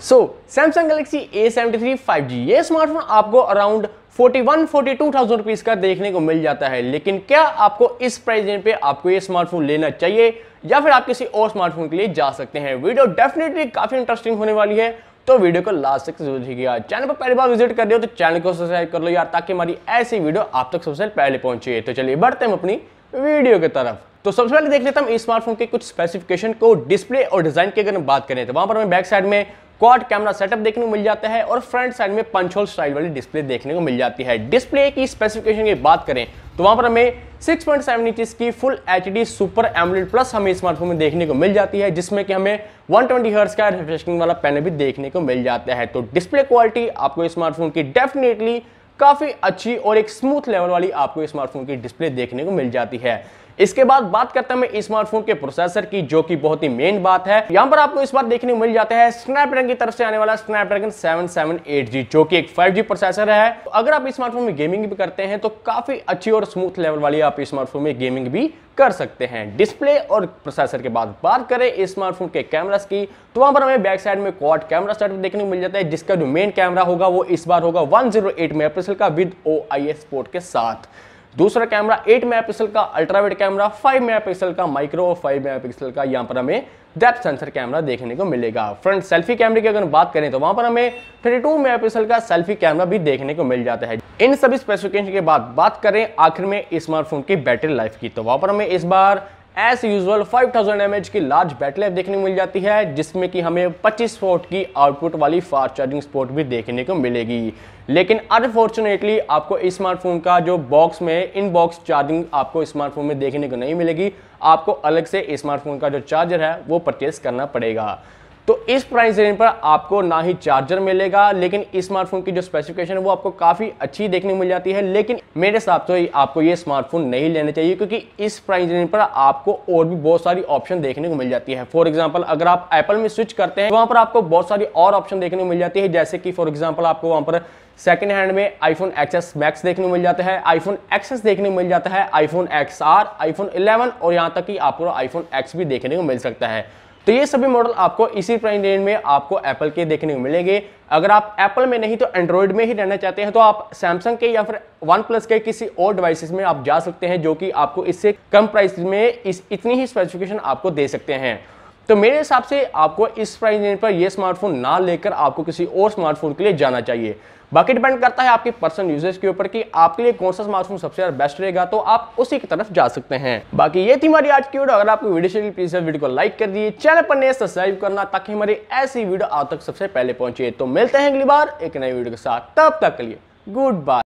So Samsung Galaxy A seventy three five G ये smartphone आपको around 41 42,000 rupees का देखने को मिल जाता है। लेकिन क्या आपको इस प्राइस रेंज पे आपको ये स्मार्टफ़ोन लेना चाहिए? या फिर आप किसी और स्मार्टफ़ोन के लिए जा सकते हैं। वीडियो डेफिनेटली काफ़ी इंटरेस्टिंग होने वाली है। तो वीडियो को लास्ट तक ज़रूर देखिएगा। चैनल पर पहली बार विज़िट कर रहे हो तो चैनल को सब्सक्राइब कर लो यार ताकि हमारी ऐसी वीडियो आप तक सबसे पहले पहुँचे। तो चलिए बढ़ते हम अपनी वीडियो की तरफ़। तो सबसे पहले देख लेता हम स्मार्टफ़ोन के कुछ स्पेसिफिकेशन को डिस्प्ले और डिज़ाइन की अगर हम बात करें तो वहाँ पर हमें बैक साइड में क्वाड कैमरा सेटअप देखने को मिल जाता है और फ्रंट साइड में पंचोल स्टाइल वाली डिस्प्ले देखने को मिल जाती है। डिस्प्ले की स्पेसिफिकेशन की बात करें तो वहाँ पर हमें 6.7 पॉइंट इंचेस की full H D super AMOLED plus हमें स्मार्टफ़ोन में देखने को मिल जाती है, जिसमें कि हमें 120 ट्वेंटी का रिफ्रेशिंग वाला पैनल भी देखने को मिल जाता है। तो डिस्प्ले क्वालिटी आपको स्मार्टफ़ोन की डेफिनेटली काफ़ी अच्छी और एक स्मूथ लेवल वाली आपको स्मार्टफ़ोन की डिस्प्ले देखने को मिल जाती है। इसके बाद बात करते हैं मैं स्मार्टफ़ोन के प्रोसेसर की, जो कि बहुत ही मेन बात है। यहाँ पर आपको इस बार देखने को मिल जाता है स्नैपड्रैगन की तरफ़ से आने वाला स्नैपड्रैगन 778G जो कि एक 5G प्रोसेसर है। तो अगर आप स्मार्टफ़ोन में गेमिंग भी करते हैं तो काफ़ी अच्छी और स्मूथ लेवल वाली आप स्मार्टफ़ोन में गेमिंग भी कर सकते हैं। डिस्प्ले और प्रोसेसर के बाद बात करें स्मार्टफ़ोन के कैमरास की तो वहाँ पर हमें बैक साइड में क्वाड कैमरा सेटअप देखने को मिल जाता है, जिसका जो मेन कैमरा होगा वो इस बार होगा 108 मेगापिक्सल का विद ओ आई पोर्ट के साथ। दूसरा कैमरा 8 मेगापिक्सल का अल्ट्रावेट कैमरा 5 मेगापिक्सल का माइक्रो और 5 मेगापिक्सल का, यहाँ पर हमें डेप्थ सेंसर कैमरा देखने को मिलेगा। फ्रंट सेल्फी कैमरे की अगर बात करें तो वहाँ पर हमें 32 मेगापिक्सल का सेल्फी कैमरा भी देखने को मिल जाता है। इन सभी स्पेसिफिकेशन के बाद बात करें आखिर में स्मार्टफ़ोन की बैटरी लाइफ की। तो वहाँ पर हमें इस बार एज यूजल 5000 mAh की लार्ज बैटरी देखने को मिल जाती है, जिसमें कि हमें 25 वोट की आउटपुट वाली फास्ट चार्जिंग स्पोर्ट भी देखने को मिलेगी। लेकिन अनफॉर्चुनेटली आपको स्मार्टफ़ोन का जो बॉक्स में इन बॉक्स चार्जिंग आपको स्मार्टफ़ोन में देखने को नहीं मिलेगी। आपको अलग से स्मार्टफ़ोन का जो चार्जर है, वो परचेस करना पड़ेगा। तो इस प्राइस रेंज पर आपको ना ही चार्जर मिलेगा, लेकिन स्मार्टफ़ोन की जो स्पेसिफिकेशन है, वो आपको काफ़ी अच्छी देखने मिल जाती है। लेकिन मेरे हिसाब से आपको ये स्मार्टफ़ोन नहीं लेना चाहिए, क्योंकि इस प्राइस रेंज पर आपको और भी बहुत सारी ऑप्शन देखने को मिल जाती है। फॉर एग्ज़ाम्पल अगर आप एप्पल में स्विच करते हैं, वहाँ पर आपको बहुत सारी और ऑप्शन देखने को मिल जाती है। जैसे कि फॉर एग्ज़ाम्पल आपको वहाँ पर सेकेंड हैंड में आईफोन एक्सएस मैक्स देखने को मिल जाता है आईफोन एक्सएस देखने को मिल जाता है आईफोन एक्स आर आईफोन 11 और यहाँ तक कि आपको आईफोन एक्स भी देखने को मिल सकता है। तो ये सभी मॉडल आपको इसी प्राइस रेंज में आपको एप्पल के देखने को मिलेंगे। अगर आप एप्पल में नहीं तो एंड्रॉइड में ही रहना चाहते हैं तो आप सैमसंग के या फिर वन प्लस के किसी और डिवाइसेस में आप जा सकते हैं, जो कि आपको इससे कम प्राइस में इस, इतनी ही स्पेसिफिकेशन आपको दे सकते हैं। तो मेरे हिसाब से आपको इस प्राइस रेंज पर यह स्मार्टफ़ोन ना लेकर आपको किसी और स्मार्टफ़ोन के लिए जाना चाहिए। बाकी डिपेंड करता है आपके पर्सनल यूजेस के ऊपर कि आपके लिए कौन सा स्मार्टफ़ोन सबसे ज़्यादा बेस्ट रहेगा तो आप उसी की तरफ़ जा सकते हैं। बाकी ये थी हमारी आज की वीडियो अगर आपको वीडियो चली प्लीज़ वीडियो को लाइक कर दिए चैनल पर नए सब्सक्राइब करना ताकि हमारी ऐसी वीडियो आप तक सबसे पहले पहुँचे। तो मिलते हैं अगली बार एक नई वीडियो के साथ। तब तक के लिए गुड बाय